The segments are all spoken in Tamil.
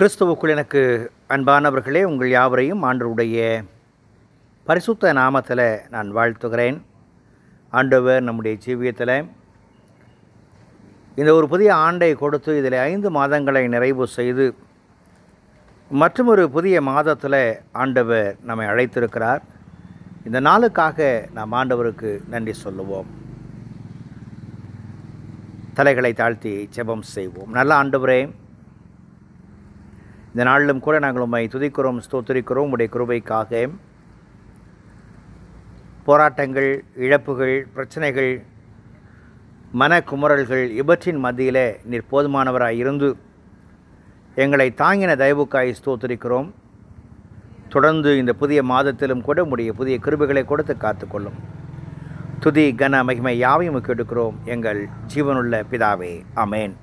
கிறிஸ்துவுக்குள் எனக்கு அன்பானவர்களே உங்கள் யாவரையும் ஆண்டருடைய பரிசுத்த நாமத்தில் நான் வாழ்த்துகிறேன். ஆண்டவர் நம்முடைய ஜீவியத்தில் இந்த ஒரு புதிய ஆண்டை கொடுத்து இதில் ஐந்து மாதங்களை நிறைவு செய்து மற்றும் ஒரு புதிய மாதத்தில் ஆண்டவர் நம்மை அழைத்திருக்கிறார். இந்த நாளுக்காக நாம் ஆண்டவருக்கு நன்றி சொல்லுவோம். தலைகளை தாழ்த்தி ஜெபம் செய்வோம். நல்ல ஆண்டவரே இந்த நாளிலும் கூட நாங்கள் உம்மை துதிக்கிறோம் ஸ்தோத்திரிக்கிறோம் உடைய கிருபைக்காக. போராட்டங்கள் இழப்புகள் பிரச்சனைகள் மனக்குமுறல்கள் இவற்றின் மத்தியில் நீர் போதுமானவராக இருந்து எங்களை தாங்கின தயவுக்காய் ஸ்தோத்திரிக்கிறோம். தொடர்ந்து இந்த புதிய மாதத்திலும் கூட உடைய புதிய கிருபைகளை கொடுத்து காத்துக்கொள்ளும். துதி கன மகிமை யாவையும் கேட்டுக்கிறோம். எங்கள் ஜீவனுள்ள பிதாவே. அமேன்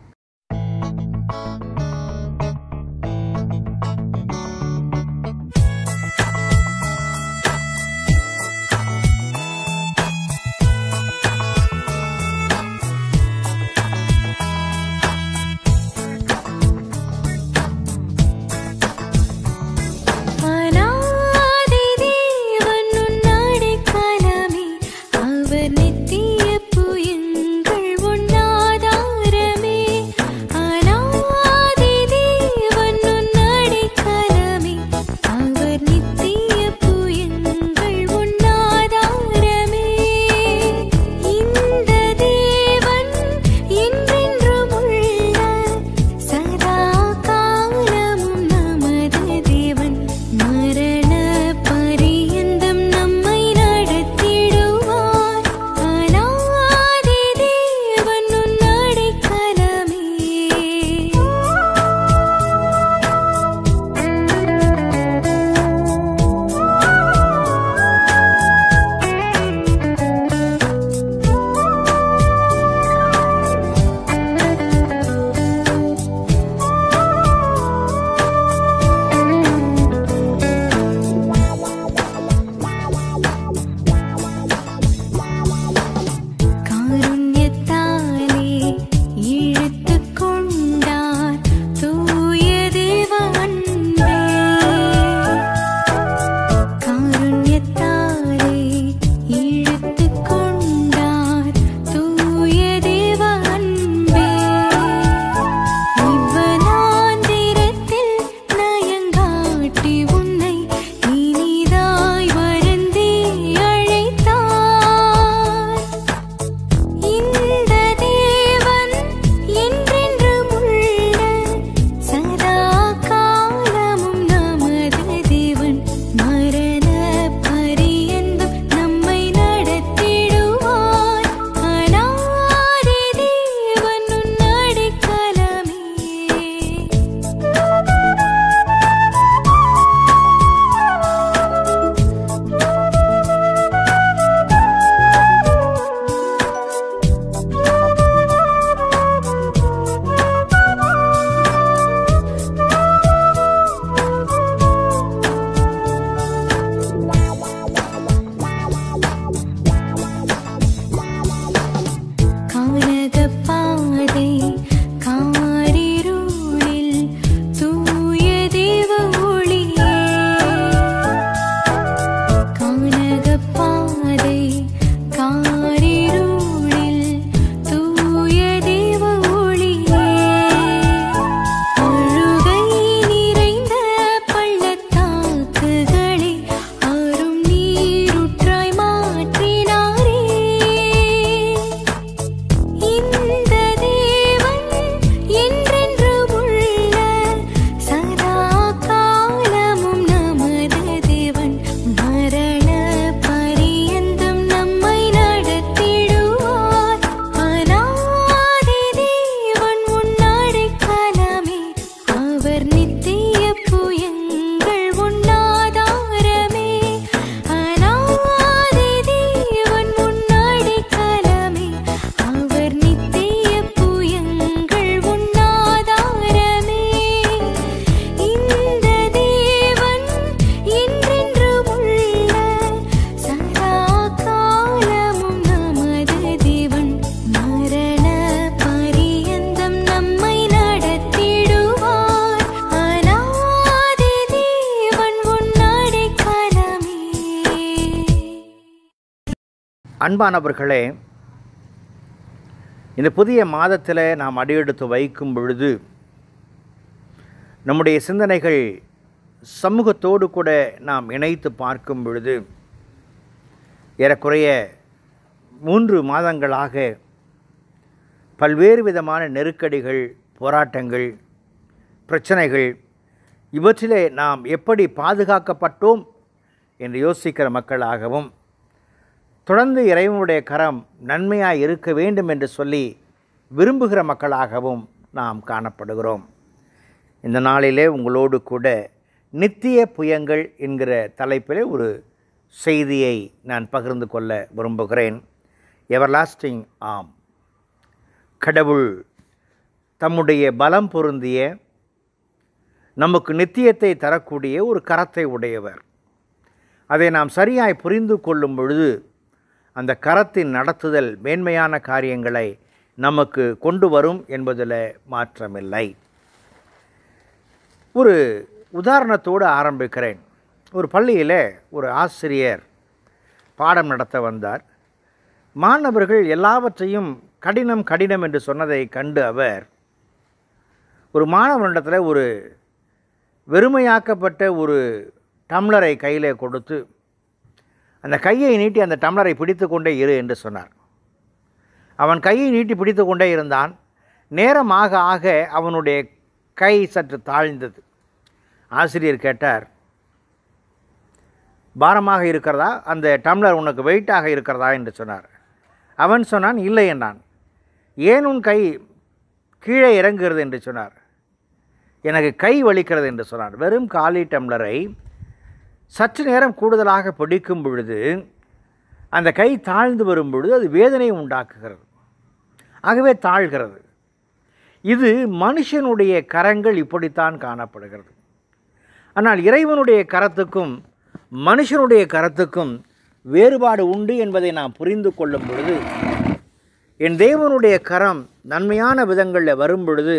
அன்பானவர்களே இந்த புதிய மாதத்தில் நாம் அடியெடுத்து வைக்கும் பொழுது நம்முடைய சிந்தனைகள் சமூகத்தோடு கூட நாம் இணைத்து பார்க்கும் பொழுது ஏறக்குறைய மூன்று மாதங்களாக பல்வேறு விதமான நெருக்கடிகள் போராட்டங்கள் பிரச்சனைகள் இவற்றிலே நாம் எப்படி பாதுகாக்கப்பட்டோம் என்று யோசிக்கிற மக்களாகவும் தொடர்ந்து இறைவனுடைய கரம் நன்மையாக இருக்க வேண்டும் என்று சொல்லி விரும்புகிற மக்களாகவும் நாம் காணப்படுகிறோம். இந்த நாளிலே உங்களோடு கூட நித்திய புயங்கள் என்கிற தலைப்பிலே ஒரு செய்தியை நான் பகிர்ந்து கொள்ள விரும்புகிறேன். எவர்லாஸ்டிங் ஆம் கடவுள் தம்முடைய பலம் பொருந்திய நமக்கு நித்தியத்தை தரக்கூடிய ஒரு கரத்தை உடையவர். அதை நாம் சரியாய் புரிந்து கொள்ளும் பொழுது அந்த கரத்தின் நடத்துதல் மேன்மையான காரியங்களை நமக்கு கொண்டு வரும் என்பதில் மாற்றமில்லை. ஒரு உதாரணத்தோடு ஆரம்பிக்கிறேன். ஒரு பள்ளியில் ஒரு ஆசிரியர் பாடம் நடத்த வந்தார். மாணவர்கள் எல்லாவற்றையும் கடினம் கடினம் என்று சொன்னதை கண்டு அவர் ஒரு மாணவனிடத்தில் ஒரு வெறுமையாக்கப்பட்ட ஒரு டம்ளரை கையில் கொடுத்து அந்த கையை நீட்டி அந்த டம்ளரை பிடித்து கொண்டே இரு என்று சொன்னார். அவன் கையை நீட்டி பிடித்து கொண்டே இருந்தான். நேரம் ஆக ஆக அவனுடைய கை சற்று தாழ்ந்தது. ஆசிரியர் கேட்டார் பாரமாக இருக்கிறதா? அந்த டம்ளர் உனக்கு வெயிட்டாக இருக்கிறதா? என்று சொன்னார். அவன் சொன்னான் இல்லை என்றான். ஏன் உன் கை கீழே இறங்குகிறது? என்று சொன்னார். எனக்கு கை வலிக்கிறது என்று சொன்னார். வெறும் காலி டம்ளரை சற்று நேரம் கூடுதலாக பிடிக்கும் பொழுது அந்த கை தாழ்ந்து வரும் பொழுது அது வேதனை உண்டாக்குகிறது. ஆகவே தாழ்கிறது. இது மனுஷனுடைய கரங்கள் இப்படித்தான் காணப்படுகிறது. ஆனால் இறைவனுடைய கரத்துக்கும் மனுஷனுடைய கரத்துக்கும் வேறுபாடு உண்டு என்பதை நாம் புரிந்து கொள்ளும் பொழுது என் தேவனுடைய கரம் நன்மையான விதங்களில் வரும் பொழுது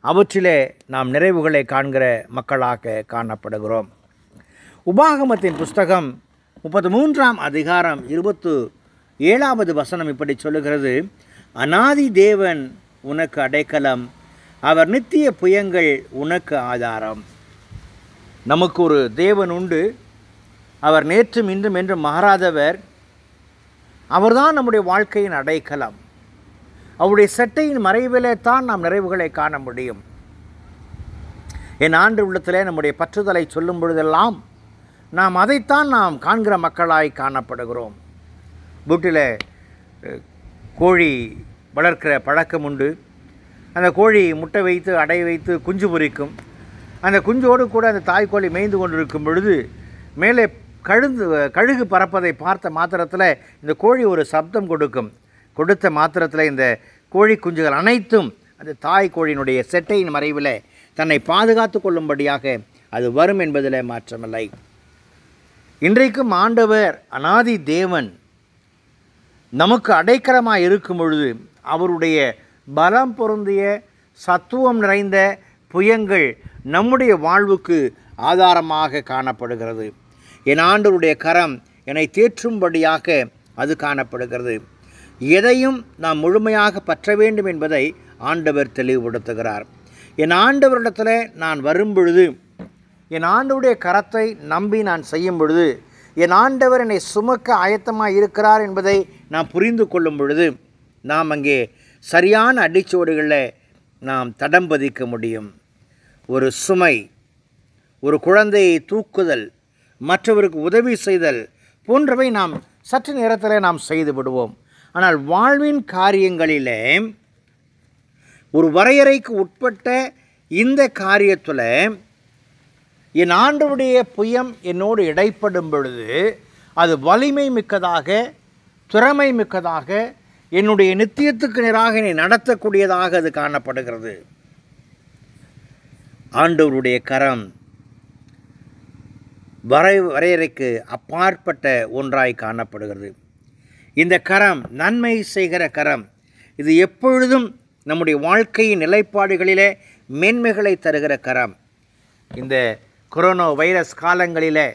அவற்றிலே நாம் நிறைவுகளை காண்கிற மக்களாக காணப்படுகிறோம். உபாகமத்தின் புஸ்தகம் முப்பத்து மூன்றாம் அதிகாரம் இருபத்து ஏழாவது வசனம் இப்படி சொல்லுகிறது. அனாதி தேவன் உனக்கு அடைக்கலம் அவர் நித்திய புயங்கள் உனக்கு ஆதாரம். நமக்கு ஒரு தேவன் உண்டு. அவர் நேற்றும் இன்றும் என்றும் மாறாதவர். அவர்தான் நம்முடைய வாழ்க்கையின் அடைக்கலம். அவருடைய செட்டையின் மறைவிலே தான் நாம் நிறைவுகளை காண முடியும். என் ஆண்டு உள்ளத்திலே நம்முடைய பற்றுதலை சொல்லும் பொழுதெல்லாம் நாம் அதைத்தான் நாம் காண்கிற மக்களாய் காணப்படுகிறோம். வீட்டில் கோழி வளர்க்கிற பழக்கம் உண்டு. அந்த கோழி முட்டை வைத்து அடை வைத்து குஞ்சு பொரிக்கும் அந்த குஞ்சோடு கூட அந்த தாய்க்கோழி மேய்ந்து கொண்டிருக்கும் பொழுது மேலே கழுந்து கழுகு பறப்பதை பார்த்த மாத்திரத்தில் இந்த கோழி ஒரு சப்தம் கொடுக்கும். கொடுத்த மாத்திரத்தில் இந்த கோழி குஞ்சுகள் அனைத்தும் அந்த தாய் கோழியினுடைய செட்டையின் மறைவில் தன்னை பாதுகாத்து கொள்ளும்படியாக அது வரும் என்பதில் மாற்றமில்லை. இன்றைக்கும் ஆண்டவர் அனாதி தேவன் நமக்கு அடைக்கலமாக இருக்கும் பொழுது அவருடைய பலம் பொருந்திய சத்துவம் நிறைந்த புயங்கள் நம்முடைய வாழ்வுக்கு ஆதாரமாக காணப்படுகிறது. என் ஆண்டவருடைய கரம் என்னை தேற்றும்படியாக அது காணப்படுகிறது. எதையும் நாம் முழுமையாக பற்ற வேண்டும் என்பதை ஆண்டவர் தெளிவுபடுத்துகிறார். என் ஆண்டவரிடத்தில் நான் வரும்பொழுது என் ஆண்டவுடைய கரத்தை நம்பி நான் செய்யும் பொழுது என் ஆண்டவர் என்னை சுமக்க ஆயத்தமாக இருக்கிறார் என்பதை நாம் புரிந்து கொள்ளும் பொழுது நாம் அங்கே சரியான அடிச்சுவடுகளில் நாம் தடம் பதிக்க முடியும். ஒரு சுமை ஒரு குழந்தையை தூக்குதல் மற்றவருக்கு உதவி செய்தல் போன்றவை நாம் சற்று நேரத்தில் நாம் செய்து விடுவோம். ஆனால் வாழ்வின் காரியங்களிலே ஒரு வரையறைக்கு உட்பட்ட இந்த காரியத்தில் என் ஆண்டவருடைய புயம் என்னோடு இடைப்படும் பொழுது அது வலிமை மிக்கதாக திறமை மிக்கதாக என்னுடைய நித்தியத்துக்கு நேராக என்னை நடத்தக்கூடியதாக அது காணப்படுகிறது. ஆண்டவருடைய கரம் வரை வரையறைக்கு அப்பாற்பட்ட ஒன்றாய் காணப்படுகிறது. இந்த கரம் நன்மை செய்கிற கரம் இது எப்பொழுதும் நம்முடைய வாழ்க்கையின் நிலைப்பாடுகளிலே மேன்மைகளை தருகிற கரம். இந்த கொரோனா வைரஸ் காலங்களில்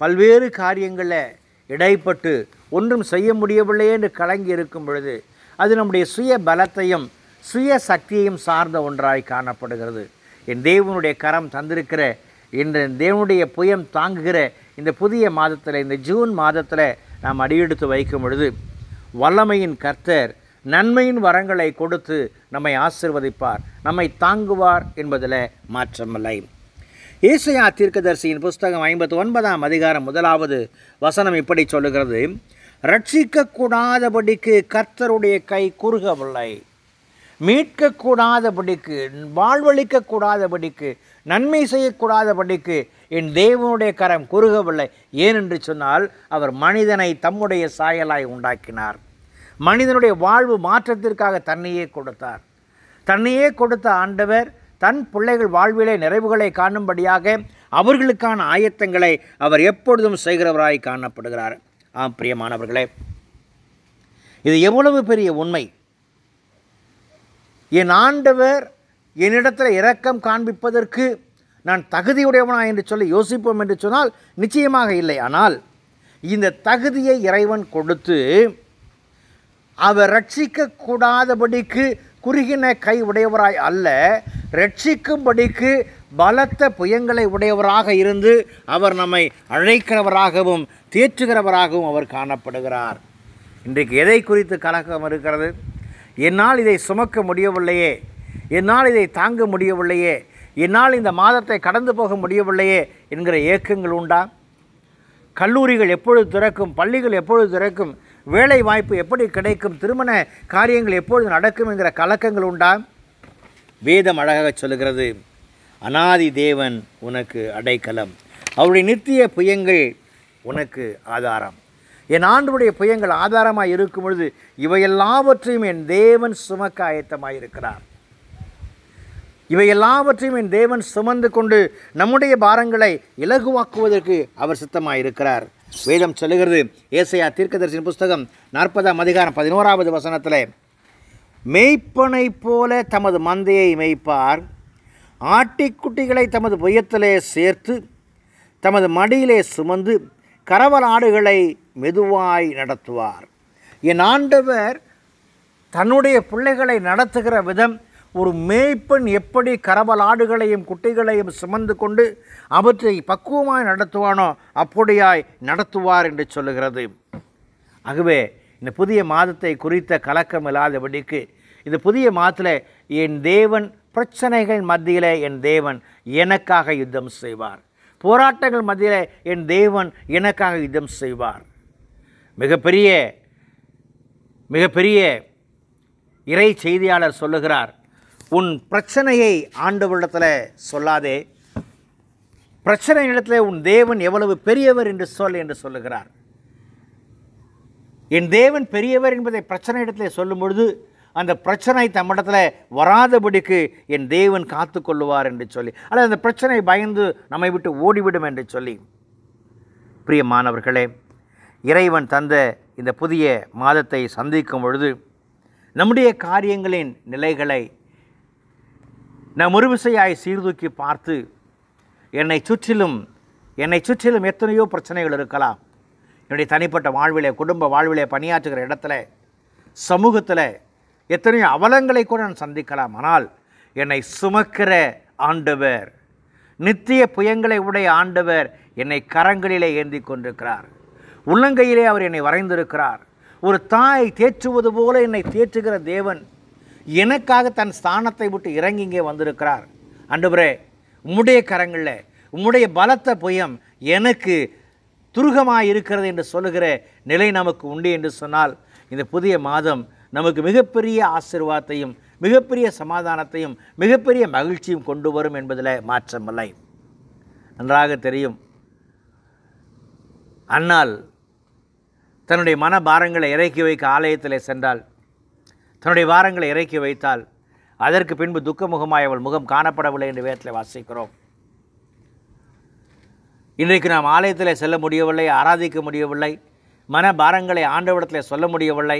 பல்வேறு காரியங்களில் இடைப்பட்டு ஒன்றும் செய்ய முடியவில்லையே என்று கலங்கி இருக்கும் பொழுது அது நம்முடைய சுய பலத்தையும் சுய சக்தியையும் சார்ந்த ஒன்றாய் காணப்படுகிறது. என் தேவனுடைய கரம் தந்திருக்கிற இந்த தேவனுடைய புயம் தாங்குகிற இந்த புதிய மாதத்தில் இந்த ஜூன் மாதத்தில் நாம் அடியெடுத்து வைக்கும் பொழுது வல்லமையின் கர்த்தர் நன்மையின் வரங்களை கொடுத்து நம்மை ஆசிர்வதிப்பார் நம்மை தாங்குவார் என்பதில் மாற்றமில்லை. ஏசையா தீர்க்கதரிசியின் புஸ்தகம் ஐம்பத்தி ஒன்பதாம் அதிகாரம் முதலாவது வசனம் இப்படி சொல்லுகிறது. ரட்சிக்கக்கூடாதபடிக்கு கர்த்தருடைய கை குறுகவில்லை. மீட்கக்கூடாதபடிக்கு வாழ்வழிக்கக்கூடாதபடிக்கு நன்மை செய்யக்கூடாதபடிக்கு என் தேவனுடைய கரம் குறுகவில்லை. ஏனென்று சொன்னால் அவர் மனிதனை தம்முடைய சாயலாய் உண்டாக்கினார். மனிதனுடைய வாழ்வு மாற்றத்திற்காக தன்னையே கொடுத்தார். தன்னையே கொடுத்த ஆண்டவர் தன் பிள்ளைகள் வாழ்விலே நிறைவுகளை காணும்படியாக அவர்களுக்கான ஆயத்தங்களை அவர் எப்பொழுதும் செய்கிறவராய் காணப்படுகிறார். ஆம் பிரியமானவர்களே இது எவ்வளவு பெரிய உண்மை. என் ஆண்டவர் என்னிடத்தில் இரக்கம் காண்பிப்பதற்கு நான் தகுதியுடையவனா என்று சொல்லி யோசிப்போம் என்று சொன்னால் நிச்சயமாக இல்லை. ஆனால் இந்த தகுதியை இறைவன் கொடுத்து அவர் ரட்சிக்க கூடாதபடிக்கு குறுகின கை உடையவராய் அல்ல ரட்சிக்கும்படிக்கு பலத்த புயங்களை உடையவராக இருந்து அவர் நம்மை அழைக்கிறவராகவும் தேற்றுகிறவராகவும் அவர் காணப்படுகிறார். இன்றைக்கு எதை குறித்து கலக்கம் இருக்கிறது? என்னால் இதை சுமக்க முடியவில்லையே. என்னால் இதை தாங்க முடியவில்லையே. என்னால் இந்த மாதத்தை கடந்து போக முடியவில்லையே என்கிற ஏக்கங்கள் உண்டா? கல்லூரிகள் எப்பொழுது திறக்கும்? பள்ளிகள் எப்பொழுது திறக்கும்? வேலை வாய்ப்பு எப்படி கிடைக்கும்? திருமண காரியங்கள் எப்பொழுது நடக்கும் என்கிற கலக்கங்கள் உண்டா? வேதம் அழகாக சொல்லுகிறது அனாதி தேவன் உனக்கு அடைக்கலம். அவருடைய நித்திய புயங்கள் உனக்கு ஆதாரம். என் ஆண்டுடைய புயங்கள் ஆதாரமாக இருக்கும் பொழுது இவையெல்லாவற்றையும் என் தேவன் சுமக்க ஆயத்தமாக இருக்கிறார். இவை எல்லாவற்றையும் என் தேவன் சுமந்து கொண்டு நம்முடைய பாரங்களை இலகுவாக்குவதற்கு அவர் சித்தமாக இருக்கிறார். வேதம் சொல்லுகிறது ஏசையா தீர்க்கதரிசின் புஸ்தகம் நாற்பதாம் அதிகாரம் பதினோராவது வசனத்தில் மெய்ப்பனை போல தமது மந்தையை மேய்ப்பார் ஆட்டிக்குட்டிகளை தமது புயத்திலே சேர்த்து தமது மடியிலே சுமந்து கரவல் ஆடுகளை மெதுவாய் நடத்துவார். என் ஆண்டவர் தன்னுடைய பிள்ளைகளை நடத்துகிற விதம் ஒரு மேய்ப்பெண் எப்படி கரவல் ஆடுகளையும் குட்டிகளையும் சுமந்து கொண்டு அவற்றை பக்குவமாய் நடத்துவானோ அப்படியாய் நடத்துவார் என்று சொல்லுகிறது. ஆகவே இந்த புதிய மாதத்தை குறித்த கலக்கம் இல்லாதபடிக்கு இந்த புதிய மாதத்தில் என் தேவன் பிரச்சனைகள் மத்தியில் என் தேவன் எனக்காக யுத்தம் செய்வார். போராட்டங்கள் மத்தியில் என் தேவன் எனக்காக யுத்தம் செய்வார். மிகப்பெரிய மிகப்பெரிய இறை செய்தியாளர் சொல்லுகிறார் உன் பிரச்சனையை ஆண்டவரிடத்தில் சொல்லாதே. பிரச்சனை இடத்துல உன் தேவன் எவ்வளவு பெரியவர் என்று சொல் என்று சொல்லுகிறார். என் தேவன் பெரியவர் என்பதை பிரச்சனை இடத்துல சொல்லும் பொழுது அந்த பிரச்சனை தம்மிடத்தில் வராதபடிக்கு என் தேவன் காத்து கொள்ளுவார் என்று சொல்லி அல்லது அந்த பிரச்சனை பயந்து நம்மை விட்டு ஓடிவிடும் என்று சொல்லி. பிரியமானவர்களே இறைவன் தந்த இந்த புதிய மாதத்தை சந்திக்கும் பொழுது நம்முடைய காரியங்களின் நிலைகளை நாம் ஒருவிசையாய் சீர்தூக்கி பார்த்து என்னை சுற்றிலும் என்னை சுற்றிலும் எத்தனையோ பிரச்சனைகள் இருக்கலாம். என்னுடைய தனிப்பட்ட வாழ்விலே குடும்ப வாழ்விலே பணியாற்றுகிற இடத்துல சமூகத்தில் எத்தனையோ அவலங்களை கூட நான் சந்திக்கலாம். ஆனால் என்னை சுமக்கிற ஆண்டவர் நித்திய புயங்களை உடைய ஆண்டவர் என்னை கரங்களிலே ஏந்தி கொண்டிருக்கிறார். உள்ளங்கையிலே அவர் என்னை வரைந்திருக்கிறார். ஒரு தாய் தேற்றுவது போல என்னை தேற்றுகிற தேவன் எனக்காக தன் ஸ்தானத்தை விட்டு இறங்கி இங்கே வந்திருக்கிறார். ஆண்டவரே உம்முடைய கரங்களில் உம்முடைய பலத்த புயம் எனக்கு துருகமாக இருக்கிறது என்று சொல்லுகிற நிலை நமக்கு உண்டு என்று சொன்னால் இந்த புதிய மாதம் நமக்கு மிகப்பெரிய ஆசிர்வாதத்தையும் மிகப்பெரிய சமாதானத்தையும் மிகப்பெரிய மகிழ்ச்சியும் கொண்டு வரும் என்பதில் மாற்றமில்லை. நன்றாக தெரியும். அன்னால் தன்னுடைய மன பாரங்களை இறக்கி வைக்க ஆலயத்தில் சென்றால் தன்னுடைய பாரங்களை இறக்கி வைத்தால் அதற்கு பின்பு துக்கமுகமாய் அவள் முகம் காணப்படவில்லை என்று வேதத்தில் வாசிக்கிறோம். இன்றைக்கு நாம் ஆலயத்தில் செல்ல முடியவில்லை ஆராதிக்க முடியவில்லை மன பாரங்களை ஆண்டவரிடத்தில் சொல்ல முடியவில்லை.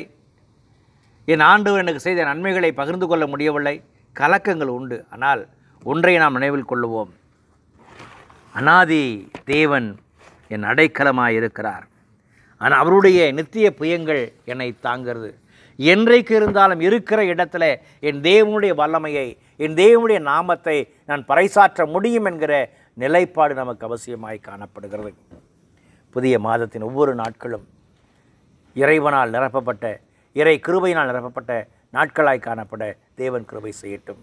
என் ஆண்டவர் எனக்கு செய்த நன்மைகளை பகிர்ந்து கொள்ள முடியவில்லை. கலக்கங்கள் உண்டு. ஆனால் ஒன்றை நாம் நினைவில் கொள்ளுவோம். அனாதி தேவன் என் அடைக்கலமாக இருக்கிறார். ஆனால் அவருடைய நித்திய புயங்கள் என்னை தாங்கிறது. என்றைக்கு இருந்தாலும் இருக்கிற இடத்துல என் தேவனுடைய வல்லமையை என் தேவனுடைய நாமத்தை நான் பறைசாற்ற முடியும் என்கிற நிலைப்பாடு நமக்கு அவசியமாய் காணப்படுகிறது. புதிய மாதத்தின் ஒவ்வொரு நாட்களும் இறைவனால் நிரப்பப்பட்ட இறை கிருபையினால் நிரப்பப்பட்ட நாட்களாய் காணப்பட தேவன் கிருபை செய்யட்டும்.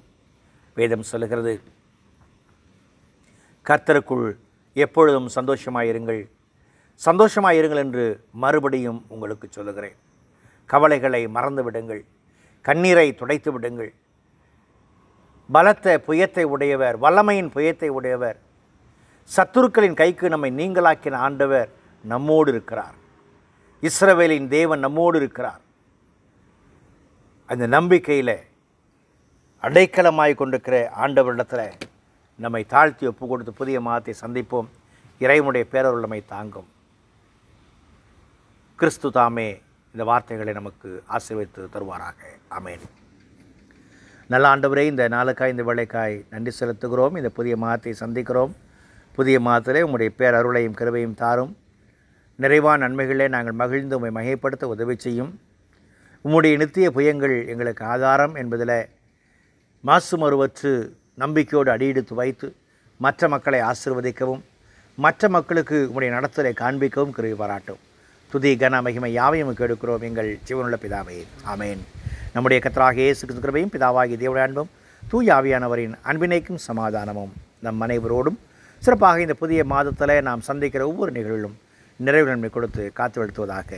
வேதம் சொல்லுகிறது கர்த்தருக்குள் எப்பொழுதும் சந்தோஷமாயிருங்கள். சந்தோஷமாயிருங்கள் என்று மறுபடியும் உங்களுக்கு சொல்லுகிறேன். கவலைகளை மறந்து விடுங்கள் கண்ணீரை துடைத்து விடுங்கள் பலத்த புயத்தை உடையவர் வல்லமையின் புயத்தை உடையவர் சத்துருக்களின் கைக்கு நம்மை நீங்களாக்கின ஆண்டவர் நம்மோடு இருக்கிறார். இஸ்ரவேலின் தேவன் நம்மோடு இருக்கிறார். அந்த நம்பிக்கையில் அடைக்கலமாய் கொண்டிருக்கிற ஆண்டவரிடத்தில் நம்மை தாழ்த்தி ஒப்பு கொடுத்து புதிய மாதத்தை சந்திப்போம். இறைவனுடைய பேரருள் நம்மை தாங்கும். கிறிஸ்து தாமே இந்த வார்த்தைகளை நமக்கு ஆசீர்வதித்து தருவாராக. அமேன் நல்ல ஆண்டவரே இந்த நாளுக்காய் இந்த வேலைக்காய் நன்றி செலுத்துகிறோம். இந்த புதிய மாதத்தை சந்திக்கிறோம். புதிய மாதத்திலே உம்முடைய பேரருளையும் கிருபையும் தாரும். நிறைவான நன்மைகளே நாங்கள் மகிழ்ந்து உம்மை மகைப்படுத்த உதவி செய்யும். உம்முடைய நித்திய புயங்கள் எங்களுக்கு ஆதாரம் என்பதில் மாசு மறுவற்று நம்பிக்கையோடு அடியெடுத்து வைத்து மற்ற மக்களை ஆசிர்வதிக்கவும் மற்ற மக்களுக்கு உம்முடைய நடத்தலை காண்பிக்கவும் கிருவி பாராட்டும். துதி கன மகிமை யாவையும் எடுக்கிறோம் எங்கள் ஜீவனுள்ள பிதாவே ஆமேன். நம்முடைய கத்தராக இயேசு கிருபையும் பிதாவாகி தேவடைய அன்பும் தூய் ஆவியானவரின் அன்பினைக்கும் சமாதானமும் நம் அனைவரோடும் சிறப்பாக இந்த புதிய மாதத்தில் நாம் சந்திக்கிற ஒவ்வொரு நிகழ்விலும் நிறைவு நன்மை கொடுத்து காத்து வெளுத்துவதாக